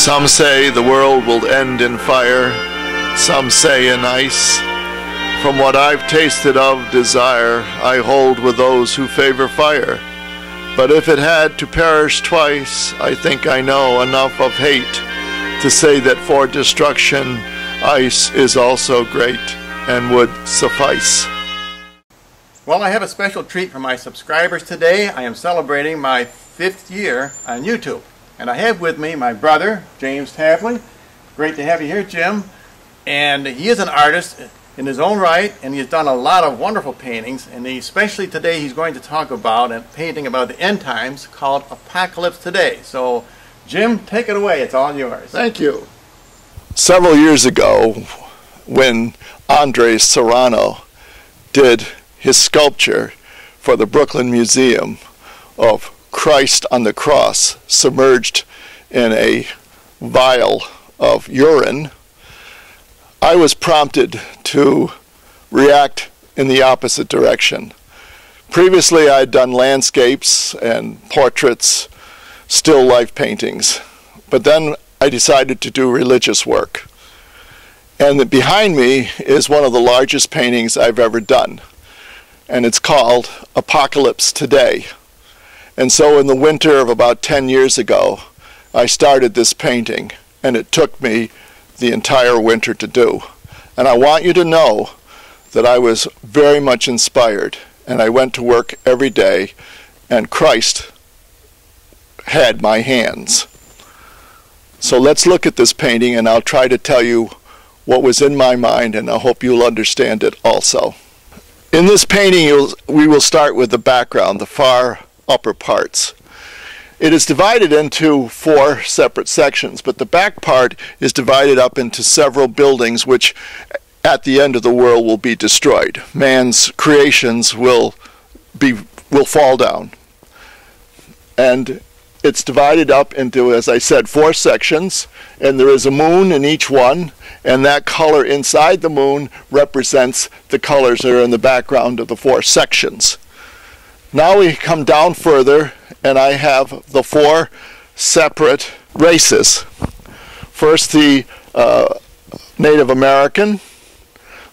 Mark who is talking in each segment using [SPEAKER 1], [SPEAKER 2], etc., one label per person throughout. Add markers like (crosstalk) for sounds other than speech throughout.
[SPEAKER 1] Some say the world will end in fire, some say in ice. From what I've tasted of desire, I hold with those who favor fire. But if it had to perish twice, I think I know enough of hate to say that for destruction, ice is also great and would suffice.
[SPEAKER 2] Well, I have a special treat for my subscribers today. I am celebrating my fifth year on YouTube. And I have with me my brother, James Tapley. Great to have you here, Jim. And he is an artist in his own right, and he has done a lot of wonderful paintings. And especially today, he's going to talk about a painting about the end times called Apocalypse Today. So, Jim, take it away. It's all yours.
[SPEAKER 1] Thank you. Several years ago, when Andres Serrano did his sculpture for the Brooklyn Museum of Christ on the cross submerged in a vial of urine, I was prompted to react in the opposite direction. Previously, I had done landscapes and portraits, still life paintings, but then I decided to do religious work. And behind me is one of the largest paintings I've ever done, and it's called Apocalypse Today. And so in the winter of about 10 years ago, I started this painting, and it took me the entire winter to do. And I want you to know that I was very much inspired, and I went to work every day, and Christ had my hands. So let's look at this painting, and I'll try to tell you what was in my mind, and I hope you'll understand it also. In this painting, we will start with the background, the far upper parts. It is divided into four separate sections, but the back part is divided up into several buildings which at the end of the world will be destroyed. Man's creations will be will fall down. And it's divided up into, as I said, four sections, and there is a moon in each one, and that color inside the moon represents the colors that are in the background of the four sections. Now we come down further, and I have the four separate races. First, the uh, Native American,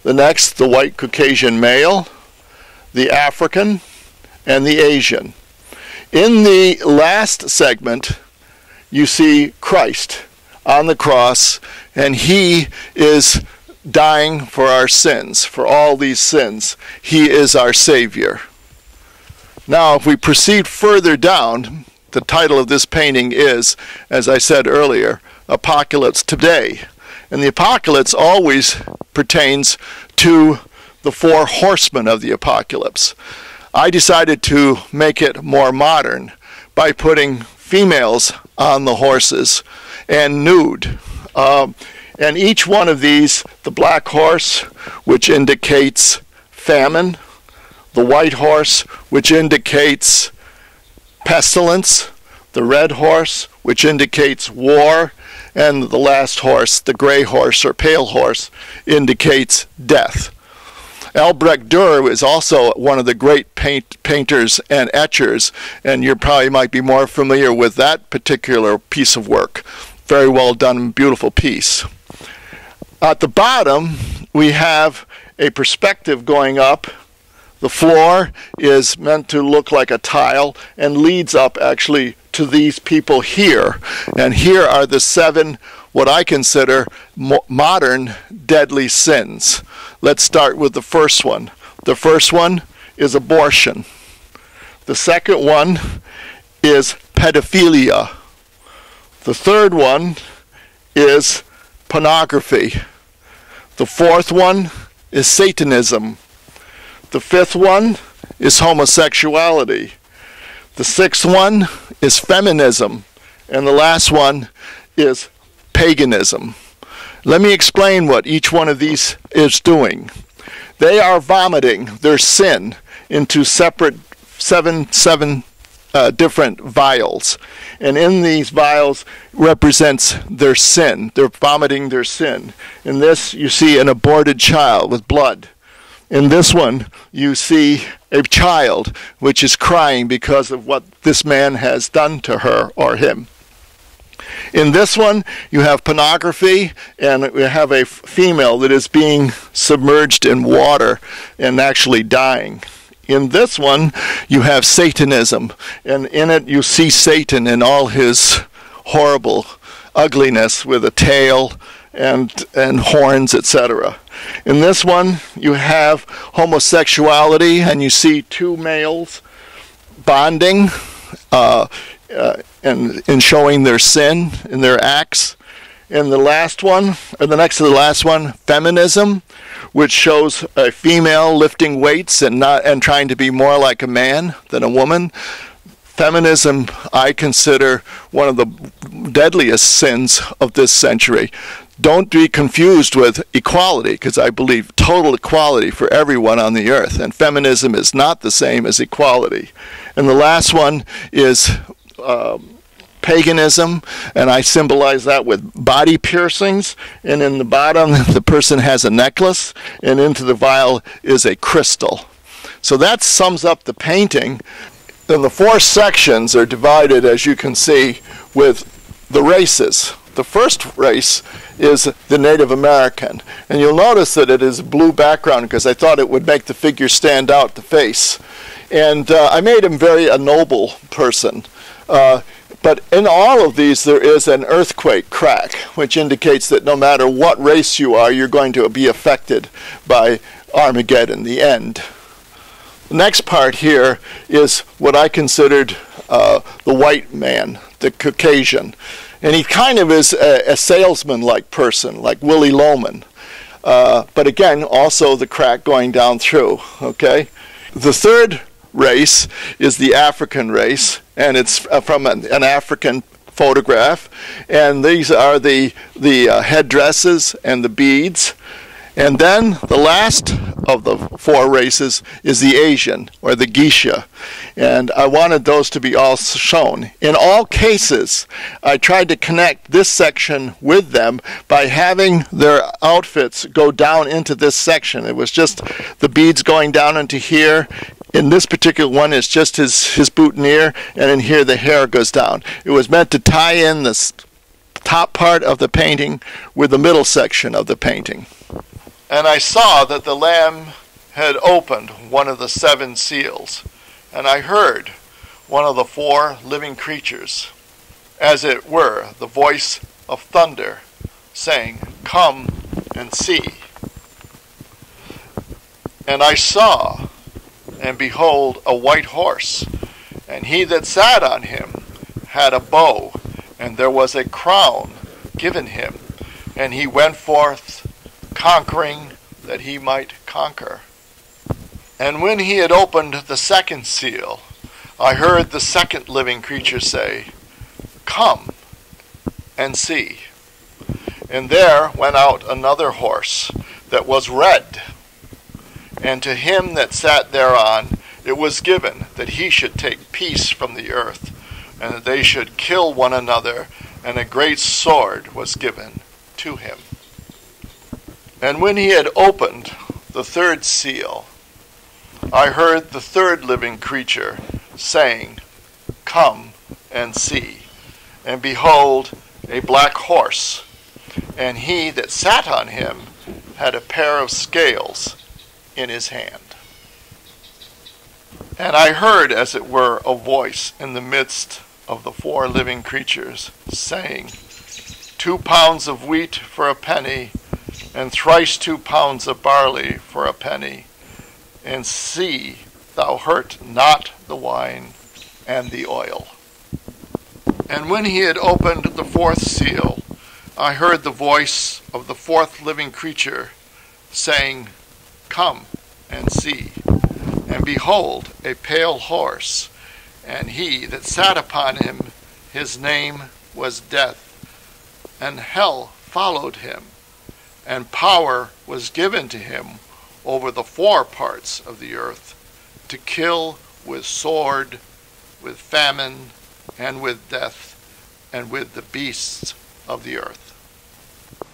[SPEAKER 1] the next, the white Caucasian male, the African, and the Asian. In the last segment, you see Christ on the cross, and he is dying for our sins, for all these sins. He is our Savior. Now, if we proceed further down, the title of this painting is, as I said earlier, Apocalypse Today. And the apocalypse always pertains to the four horsemen of the apocalypse. I decided to make it more modern by putting females on the horses and nude. Um, and each one of these, the black horse, which indicates famine, the white horse, which indicates pestilence, the red horse, which indicates war, and the last horse, the gray horse or pale horse, indicates death. Albrecht Dürer is also one of the great paint, painters and etchers, and you probably might be more familiar with that particular piece of work. Very well done, beautiful piece. At the bottom, we have a perspective going up the floor is meant to look like a tile and leads up actually to these people here. And here are the seven, what I consider mo- modern deadly sins. Let's start with the first one. The first one is abortion. The second one is pedophilia. The third one is pornography. The fourth one is Satanism. The fifth one is homosexuality. The sixth one is feminism. And the last one is paganism. Let me explain what each one of these is doing. They are vomiting their sin into separate seven, seven uh, different vials. And in these vials represents their sin. They're vomiting their sin. In this, you see an aborted child with blood. In this one, you see a child which is crying because of what this man has done to her or him. In this one, you have pornography, and we have a female that is being submerged in water and actually dying. In this one, you have Satanism, and in it, you see Satan in all his horrible ugliness with a tail and, and horns, etc. In this one, you have homosexuality, and you see two males bonding. Uh, uh, and in showing their sin in their acts. In the last one, or the next to the last one, feminism, which shows a female lifting weights and not and trying to be more like a man than a woman. Feminism, I consider one of the deadliest sins of this century. Don't be confused with equality, because I believe total equality for everyone on the earth, and feminism is not the same as equality. And the last one is um, paganism, and I symbolize that with body piercings. And in the bottom, (laughs) the person has a necklace, and into the vial is a crystal. So that sums up the painting. Then the four sections are divided, as you can see, with the races. The first race is the Native American. And you'll notice that it is a blue background because I thought it would make the figure stand out the face. And uh, I made him very a noble person. Uh, but in all of these, there is an earthquake crack, which indicates that no matter what race you are, you're going to be affected by Armageddon, in the end. The next part here is what I considered uh, the white man, the Caucasian. And he kind of is a, a salesman like person, like Willy Loman. Uh, but again, also the crack going down through, okay? The third race is the African race, and it's uh, from an, an African photograph. And these are the, the uh, headdresses and the beads. And then the last of the four races is the Asian or the Geisha. And I wanted those to be all shown. In all cases, I tried to connect this section with them by having their outfits go down into this section. It was just the beads going down into here in this particular one it's just his his boutonniere and in here the hair goes down it was meant to tie in the top part of the painting with the middle section of the painting and i saw that the lamb had opened one of the seven seals. And i heard one of the four living creatures as it were the voice of thunder saying come and see. And i saw and behold, a white horse, and he that sat on him had a bow, and there was a crown given him, and he went forth conquering that he might conquer. And when he had opened the second seal, I heard the second living creature say, Come and see. And there went out another horse that was red and to him that sat thereon it was given that he should take peace from the earth, and that they should kill one another, and a great sword was given to him. And when he had opened the third seal, I heard the third living creature saying, Come and see. And behold, a black horse, and he that sat on him had a pair of scales in his hand. And I heard, as it were, a voice in the midst of the four living creatures, saying, Two pounds of wheat for a penny, and thrice two pounds of barley for a penny. And see, thou hurt not the wine and the oil. And when he had opened the fourth seal, I heard the voice of the fourth living creature, saying, Come and see. And behold, a pale horse, and he that sat upon him, his name was Death. And hell followed him, and power was given to him over the four parts of the earth, to kill with sword, with famine, and with death, and with the beasts of the earth.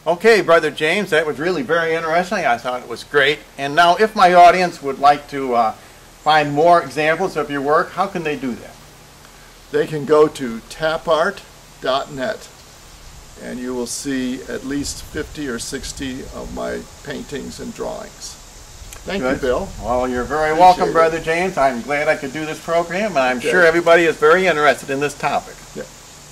[SPEAKER 2] Okay, Brother James, that was really very interesting. I thought it was great. And now, if my audience would like to uh, find more examples of your work, how can they do that?
[SPEAKER 1] They can go to tapart.net. and you will see at least 50 or 60 of my paintings and drawings. Thank you, Bill.
[SPEAKER 2] Well, you're very
[SPEAKER 1] Appreciate
[SPEAKER 2] welcome,
[SPEAKER 1] it.
[SPEAKER 2] Brother James. I'm glad I could do this program, and I'm
[SPEAKER 1] Okay.
[SPEAKER 2] sure everybody is very interested in this topic.